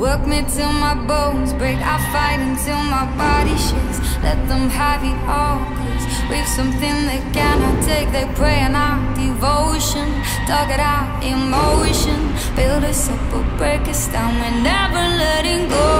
Fuck me till my bones break. I fight until my body shakes. Let them have it all. Cause we've something they cannot take. They prey on our devotion. Talk it out, emotion. Build us up or break us down. We're never letting go.